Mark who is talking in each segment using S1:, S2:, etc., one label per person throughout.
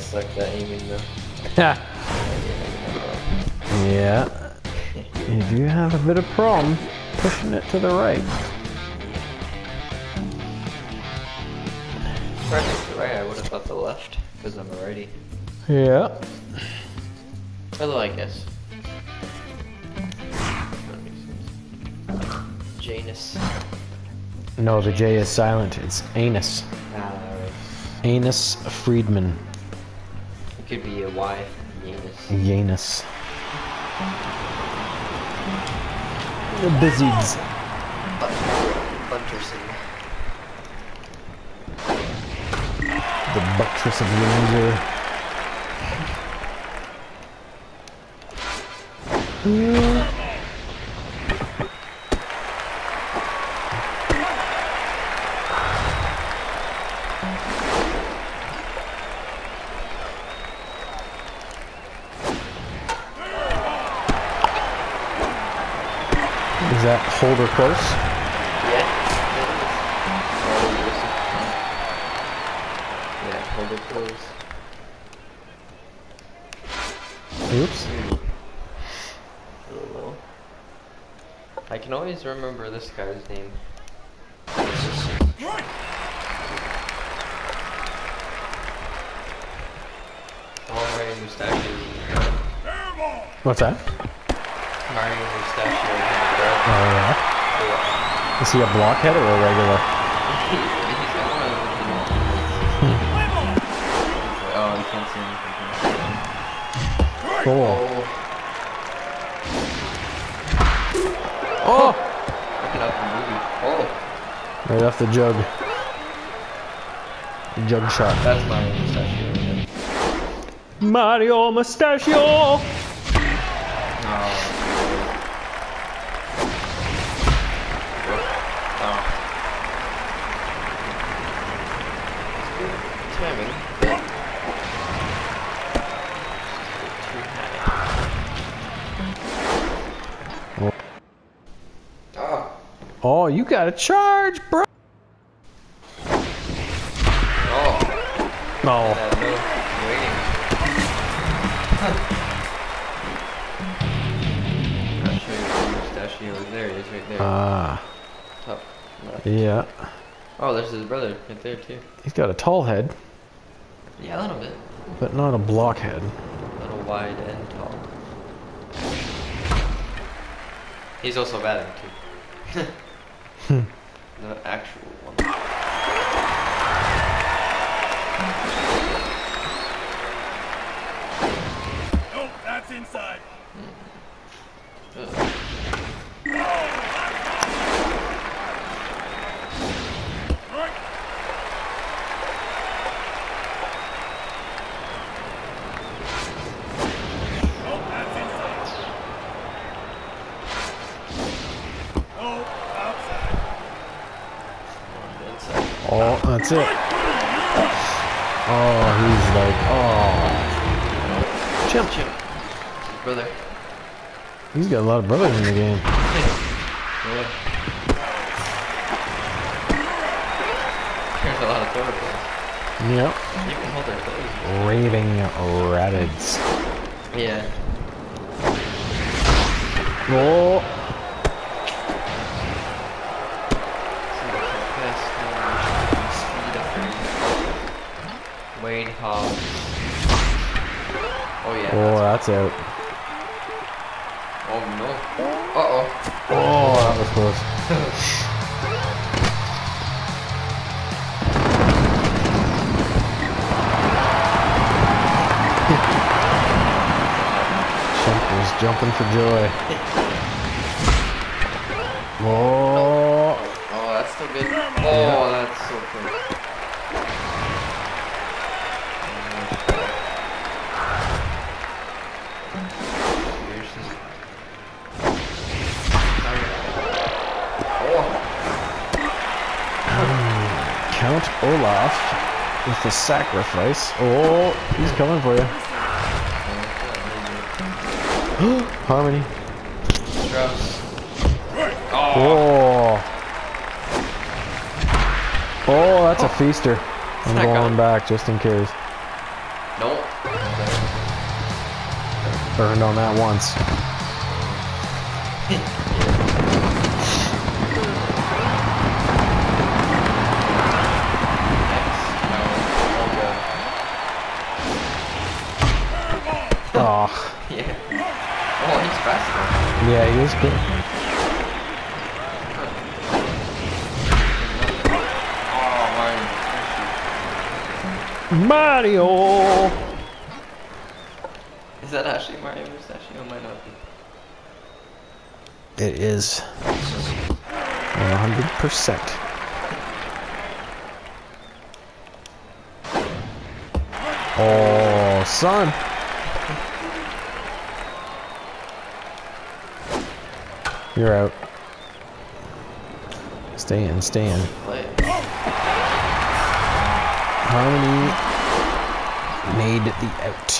S1: sucked at aiming though.
S2: yeah. You do have a bit of problem pushing it to the right.
S1: Right next to right, I would have thought the left, because I'm a righty.
S2: Yeah.
S1: Although I guess. That. Janus.
S2: No, the J is silent. It's anus.
S1: Ah, right.
S2: Anus Friedman.
S1: It could be a Y. Janus.
S2: Janus. The Bizids.
S1: Bunterson.
S2: The buttress of Windsor. Is that holder close?
S1: Yeah. Yeah, hold it close.
S2: Oops.
S1: A little. I can always remember this guy's name. Mario Mustachio.
S2: What's that?
S1: Mario Mustachio.
S2: Oh yeah.
S1: Yeah.
S2: Is he a blockhead or a regular?
S1: He's got one of the- Oh, you can't see anything.
S2: Cool.
S1: Looking up the movie. Oh,
S2: Right off the jug. Jug shot.
S1: that's Mario Mustachio.
S2: Mario Mustachio!
S1: Oh. Oh. It's good timing, but too high. Oh.
S2: Oh, you got a charge, bro!
S1: Oh.
S2: Oh.
S1: No waiting. I'll show you where Mustachio is. There he is, right there.
S2: Ah,
S1: Top left.
S2: yeah.
S1: Oh, there's his brother right there too.
S2: He's got a tall head,
S1: Yeah, a little bit.
S2: But not a blockhead.
S1: A little wide and tall. He's also batting too.
S2: He's got a lot of brothers in the game.
S1: There's a lot of throwables.
S2: Yep.
S1: You can hold their clothes.
S2: Raving rabbits.
S1: Yeah.
S2: Oh,
S1: Wade Hobbs. Oh yeah.
S2: oh, that's out.
S1: Oh. Uh oh.
S2: Oh, that was close. Chimp was jumping for joy. Oh,
S1: Oh,
S2: Count Olaf with the sacrifice. Oh, he's coming for you. Harmony.
S1: Strauss. Oh,
S2: Oh. Oh, that's a oh. feaster. I'm going
S1: gone.
S2: back just in case.
S1: Nope.
S2: Burned on that once. Oh,
S1: Yeah. Oh, he's faster.
S2: yeah, he is good.
S1: Oh, Mario.
S2: Mario!
S1: Is that actually Mario Mustachio? Might not be.
S2: It is 100%. Oh, son. You're out. Stay in, stay in. Harmony made the out.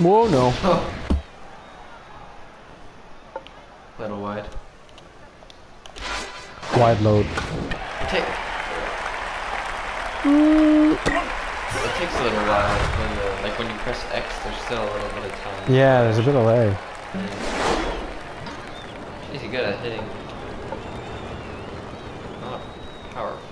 S2: Whoa, no.
S1: Oh. Little wide.
S2: Wide load.
S1: Take. Mm. It takes a little while the, like when you press X, there's still a little bit of time.
S2: Yeah, there's a bit of lag.
S1: She's good at hitting. Not powerful.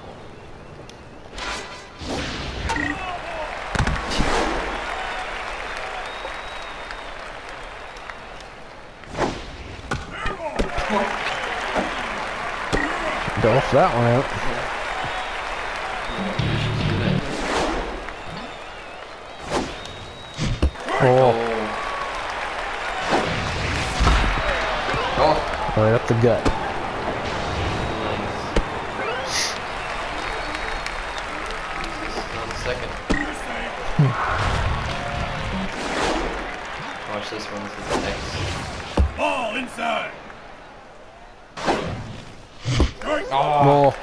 S2: Golf that one out.
S1: Hitting.
S2: Oh,
S1: Oh.
S2: right up the gut.
S1: Nice. Second. Watch this one. This is X.
S3: Ball inside.
S1: Oh,
S2: Oh,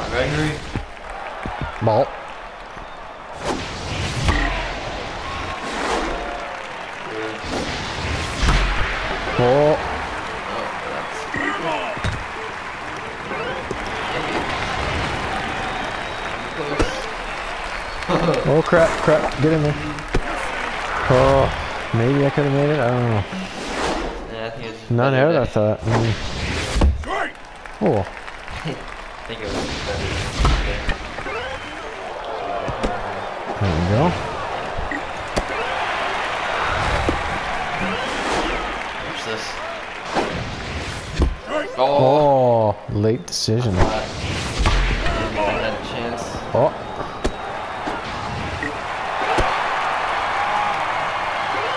S1: I'm angry.
S2: ball. Oh,
S1: Oh, that's
S3: Blue ball.
S1: close.
S2: oh crap, crap. Get in there. Oh, maybe I could have made it. I don't know.
S1: Yeah, I think it's
S2: None out, I thought. Mm. Oh,
S1: I think it was better.
S2: there we go.
S1: Watch this.
S3: Strike.
S1: Oh.
S2: Oh, late decision.
S1: Maybe I had a chance.
S2: Oh.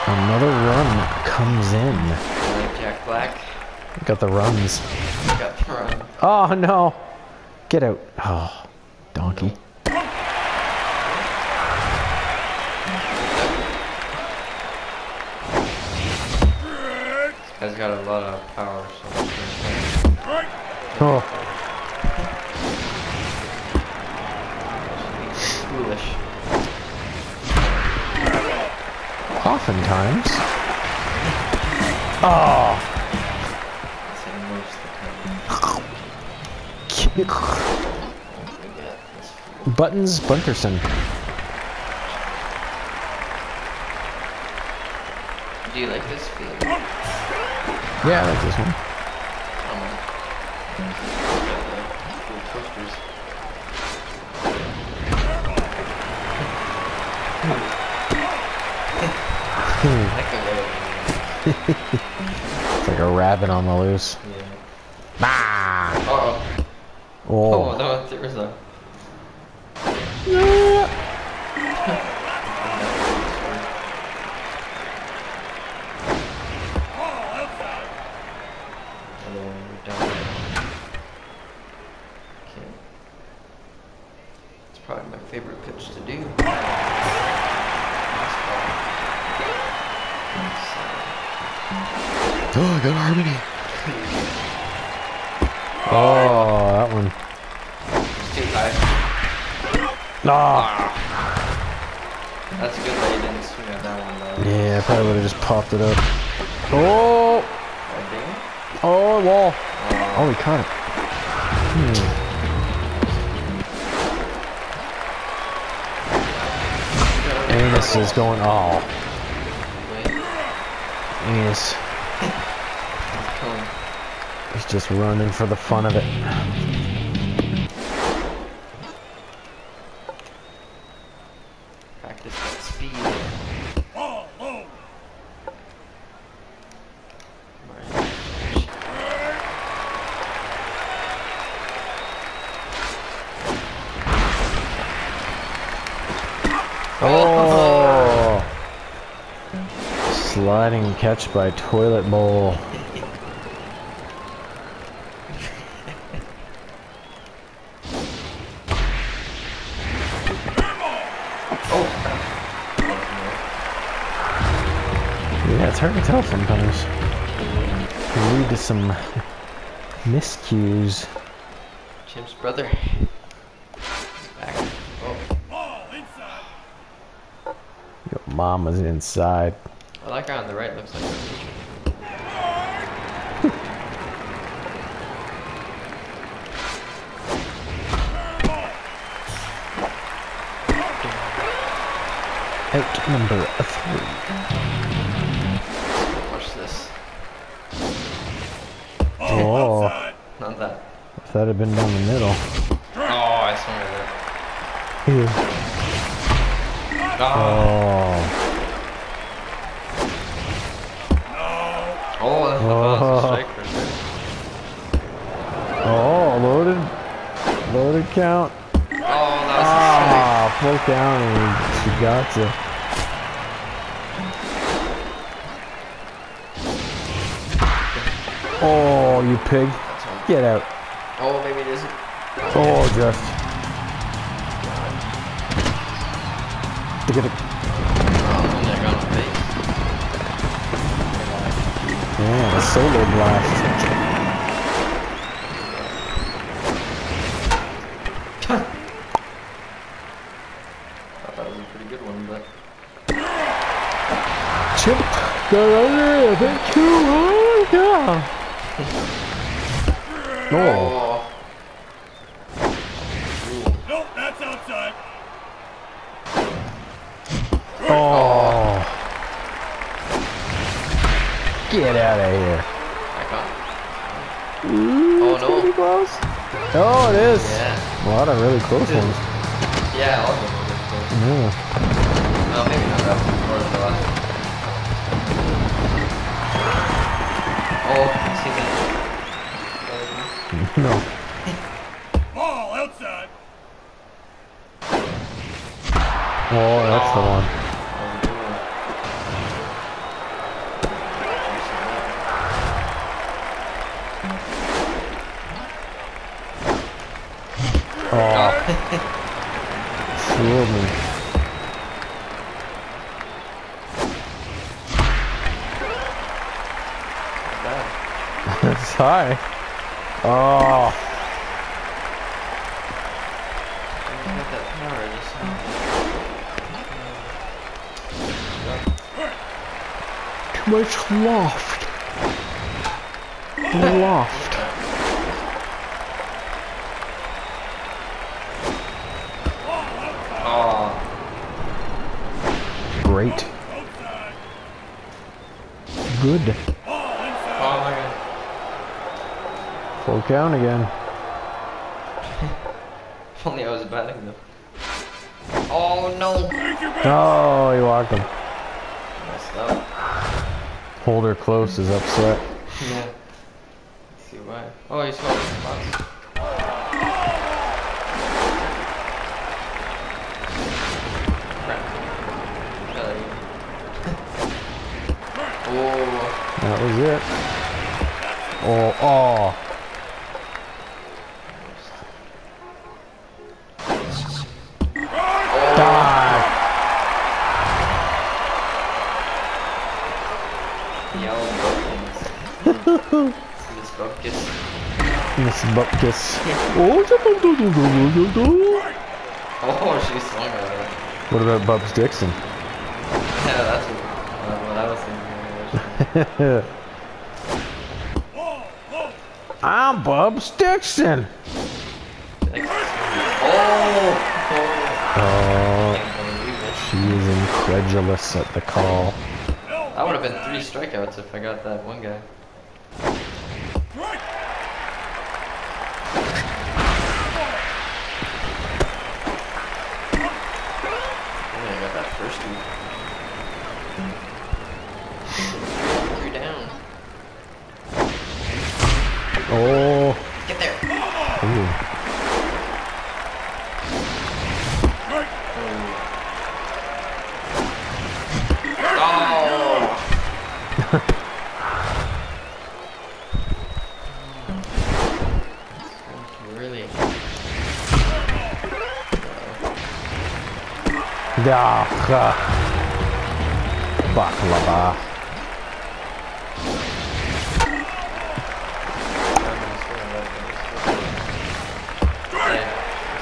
S2: Another run comes in.
S1: Jack Black.
S2: Got the runs.
S1: Got the run.
S2: Oh no! Get out. Oh, donkey.
S1: Guy's got a lot of power, so much more
S3: Strike.
S2: Oh,
S1: foolish.
S2: oftentimes. Oh.
S1: Say most of the time. We got this.
S2: Buttons Bunkerson.
S1: Do you like this feeling?
S2: Yeah, I like this one. It's like a rabbit on the loose.
S1: Yeah.
S2: Ah!
S1: Uh oh. Oh,
S2: Oh.
S1: no, there was a.
S3: Ball outside.
S1: Another one we're done. Okay. It's probably my favorite pitch to do. Fastball.
S2: Oh, I got harmony. Oh, that one.
S1: It's too high.
S2: Ah!
S1: That's good that you didn't swing at that one though.
S2: Yeah, I probably would have just popped it up. Oh! Oh, wall. Oh, he caught it. Hmm. Enos is going. Oh, Enos.
S1: He's
S2: just running for the fun of it. Catch by Toilet Bowl. Yeah, it's hard to tell sometimes. Can lead to some miscues.
S1: Jim's brother. Back. Oh,
S2: Your mama's inside.
S1: Well, that guy on the right looks like a teacher.
S2: Out number three.
S1: Watch this.
S2: Oh.
S1: Not that.
S2: If that had been down the middle.
S1: Oh, I swung at that.
S2: Here. Ah.
S1: Oh.
S2: Oh.
S1: Oh, that's, oh. that's a
S2: Oh.
S1: strike for sure.
S2: Oh, loaded. Loaded count.
S1: Oh, that was.
S2: Ah, full count and she got you. Oh, you pig. Get out.
S1: Oh, maybe it isn't.
S2: Oh, just. Look at it.
S1: Oh, it's only a gun on base.
S2: Yeah, a solo blast.
S1: thought that was a pretty good one, but
S2: Chip got under it. Thank you. Oh, yeah. Oh.
S1: oh,
S3: Nope, that's outside.
S2: Oh. Get out of here.
S1: back on. Oh no.
S2: close. Oh, it is.
S1: Yeah,
S2: A lot of really close ones.
S1: yeah, all of them were good. close.
S2: Yeah.
S1: Well, maybe not that one, more than the last one. Oh.
S2: No.
S3: Ball outside.
S2: Oh, that's the one.
S1: That was a good.
S2: Oh,
S1: Oh.
S2: High. Oh, too much loft. Loft.
S1: Oh,
S2: Great. Good.
S3: Ball inside.
S1: oh my god.
S2: Full count again.
S1: If only I was batting though. Oh no!
S3: Take your back.
S2: Oh, he walked him.
S1: Messed up.
S2: Holder close is upset.
S1: Yeah. Let's see why. Oh, he's got spots. Crap. Oh.
S2: That was it. Oh, oh.
S1: Bucket.
S2: Miss Bupkis. Oh,
S1: Oh, she swung at.
S2: What about Bubs Dixon?
S1: Yeah, that's what, uh, what I was thinking.
S2: I'm Bubs Dixon.
S1: Oh! oh.
S2: Oh,
S1: Can't believe it.
S2: she is incredulous at the call.
S1: That would have been three strikeouts if I got that one guy.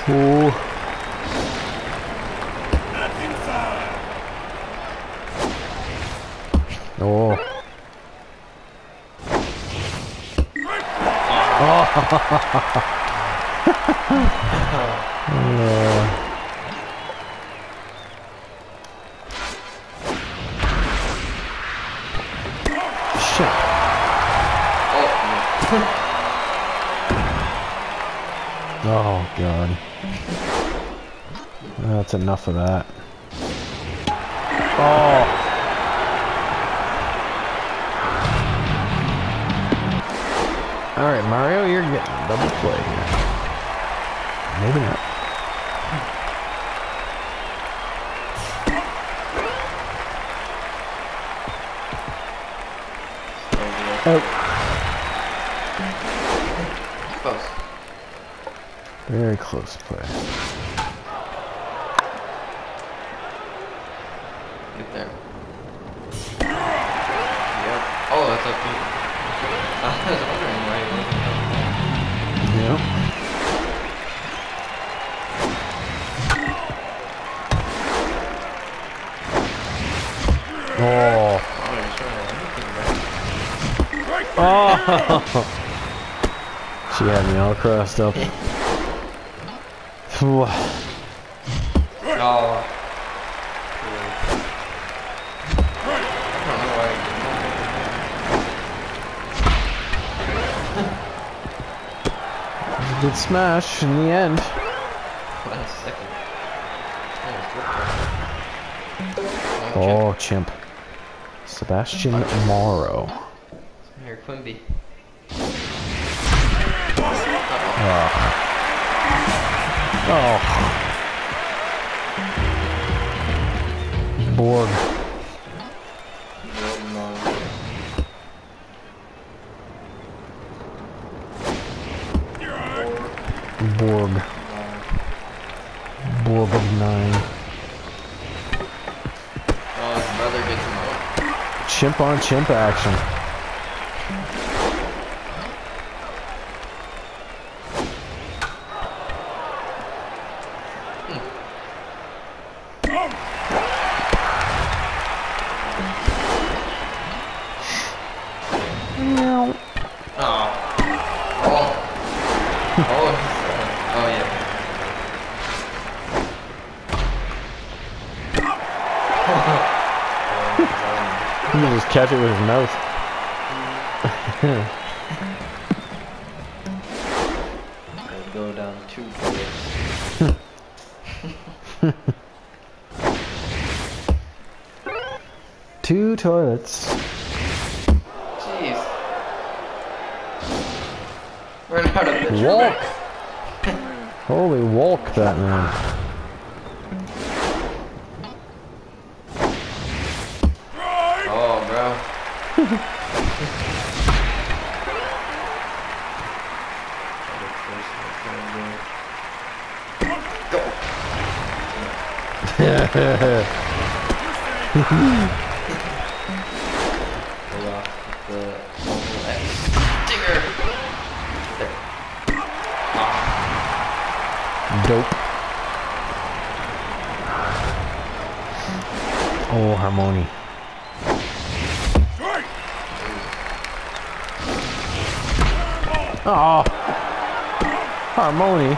S1: Yeah.
S2: Enough of that. Oh. All right, Mario, you're getting a double play here. Maybe not. Oh,
S1: Close.
S2: very close play.
S1: Oh.
S2: she had me all crossed up.
S1: Oh. Really. I don't know why.
S2: Good smash in the end.
S1: Last second. Oh, it's good.
S2: Oh, chimp. Sebastian Morrow.
S1: Quimby.
S2: Oh. Oh. Borg. Borg. Borg of nine.
S1: Oh, his brother gets him.
S2: Chimp on chimp action. He can just catch it with his mouth.
S1: I'll go down two players.
S2: Two toilets.
S1: Jeez. We're out of pitcher.
S2: Walk. Holy walk that man. Dope. Oh, Harmony. Oh. Harmony.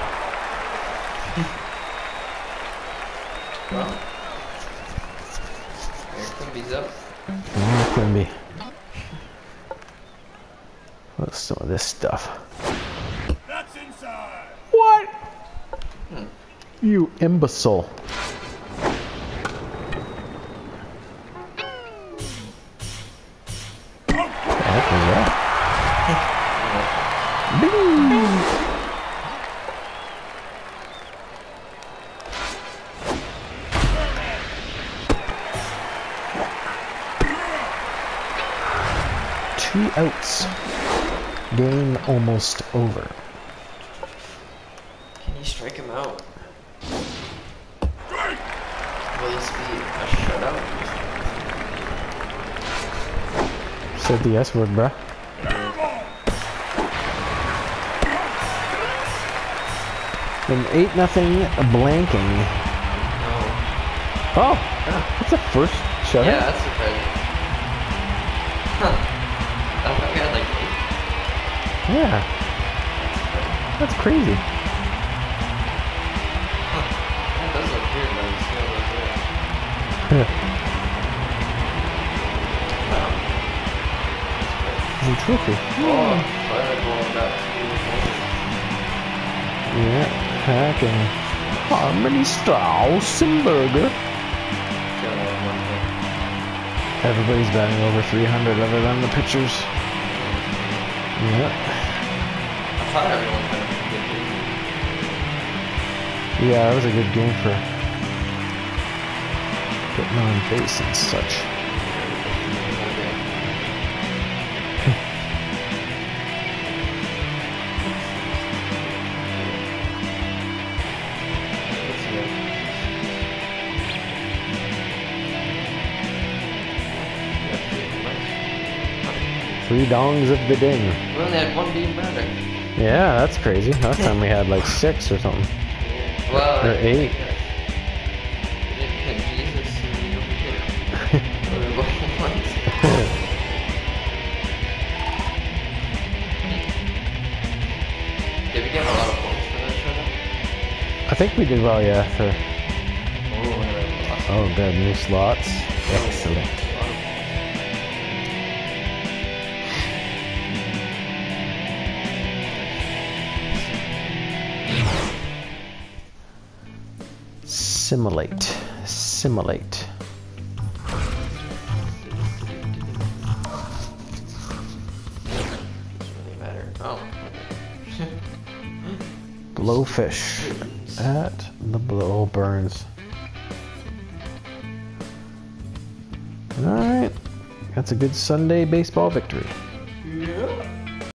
S1: well, He's up.
S2: Oh, Quimby. What's some of this stuff?
S3: That's inside.
S2: What? You imbecile. What the heck was that? Bing! Outs. Game almost over.
S1: Can you strike him out? Will this be a shutout?
S2: Said the S word, bruh. An 8 nothing blanking.
S1: No.
S2: Oh, that's the first shutout.
S1: Yeah, that's surprising. Huh. I thought we had like eight.
S2: Yeah. That's crazy.
S1: That does look weird though. to see all those. Wow.
S2: It's a trophy.
S1: Oh, Twilight Ball got two
S2: Yeah, hacking. Harmony
S1: one thing.
S2: Everybody's batting over 300 other than the pitchers. Yeah.
S1: I thought everyone had a good game.
S2: Yeah, it was a good game for getting on base and such. Three dongs of the ding.
S1: We only had one beam batter.
S2: Yeah, that's crazy. Last time we had like six or something.
S1: Well,
S2: Or eight.
S1: Didn't hit Jesus, so we don't hit Liverpool once. Did we get a lot of points for that shutout?
S2: I think we did well, yeah. For
S1: Oh,
S2: oh, good new slots. Excellent. Simulate, simulate.
S1: Doesn't really matter. Oh.
S2: Blowfish at the blow burns. All right, that's a good Sunday baseball victory.